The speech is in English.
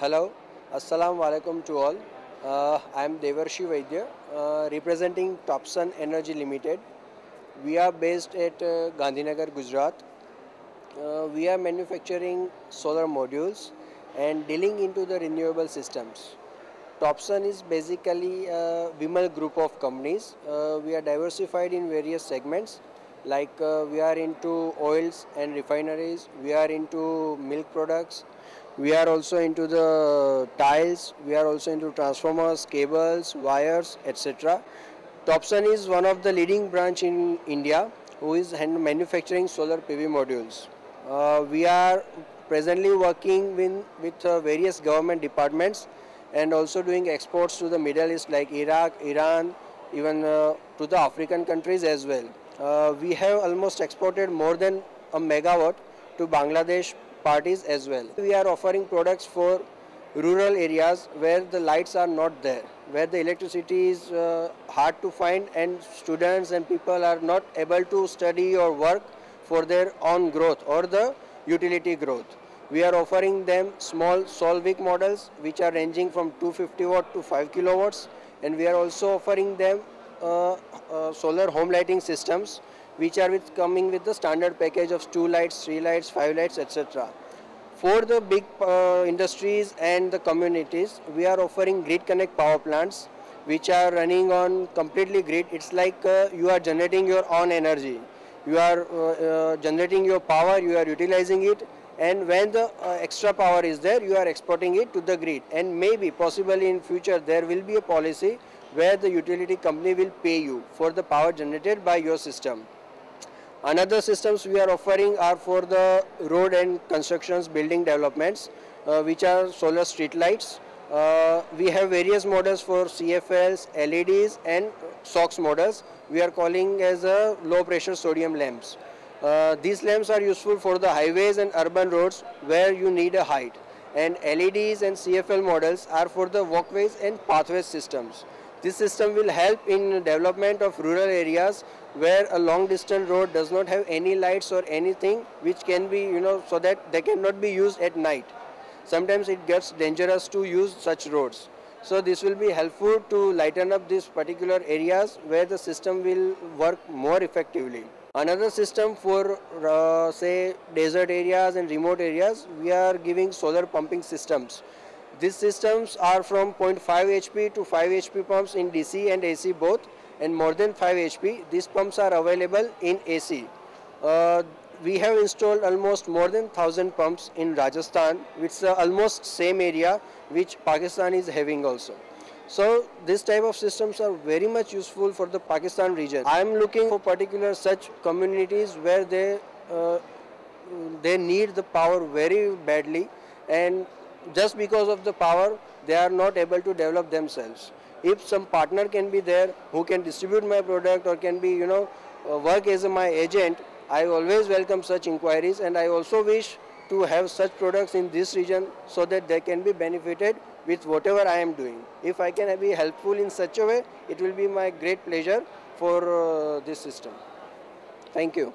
Hello, Assalamu alaikum to all. Uh, I am Devarshi Vaidya, uh, representing Topsun Energy Limited. We are based at uh, Gandhinagar, Gujarat. Uh, we are manufacturing solar modules and dealing into the renewable systems. Topsun is basically a Vimal group of companies. Uh, we are diversified in various segments like uh, we are into oils and refineries, we are into milk products, we are also into the tiles, we are also into transformers, cables, wires, etc. Topsun is one of the leading branch in India who is manufacturing solar PV modules. Uh, we are presently working with, with uh, various government departments and also doing exports to the Middle East like Iraq, Iran, even uh, to the African countries as well. Uh, we have almost exported more than a megawatt to Bangladesh parties as well. We are offering products for rural areas where the lights are not there, where the electricity is uh, hard to find and students and people are not able to study or work for their own growth or the utility growth. We are offering them small Solvik models which are ranging from 250 watt to 5 kilowatts and we are also offering them uh, uh, solar home lighting systems which are with coming with the standard package of two lights, three lights, five lights, etc. For the big uh, industries and the communities, we are offering grid connect power plants which are running on completely grid. It's like uh, you are generating your own energy. You are uh, uh, generating your power, you are utilizing it and when the uh, extra power is there, you are exporting it to the grid. And maybe possibly in future there will be a policy where the utility company will pay you for the power generated by your system. Another systems we are offering are for the road and constructions building developments uh, which are solar street lights. Uh, we have various models for CFLs, LEDs and SOX models. We are calling as a low pressure sodium lamps. Uh, these lamps are useful for the highways and urban roads where you need a height. And LEDs and CFL models are for the walkways and pathways systems. This system will help in development of rural areas where a long distance road does not have any lights or anything which can be, you know, so that they cannot be used at night. Sometimes it gets dangerous to use such roads. So this will be helpful to lighten up these particular areas where the system will work more effectively. Another system for uh, say desert areas and remote areas, we are giving solar pumping systems. These systems are from 0.5 HP to 5 HP pumps in DC and AC both and more than 5 HP. These pumps are available in AC. Uh, we have installed almost more than 1000 pumps in Rajasthan, which is uh, almost same area which Pakistan is having also. So this type of systems are very much useful for the Pakistan region. I am looking for particular such communities where they uh, they need the power very badly and just because of the power they are not able to develop themselves. If some partner can be there who can distribute my product or can be you know uh, work as my agent i always welcome such inquiries and i also wish to have such products in this region so that they can be benefited with whatever i am doing. If i can be helpful in such a way it will be my great pleasure for uh, this system. Thank you